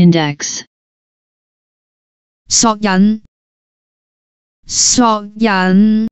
index, 索引，索引，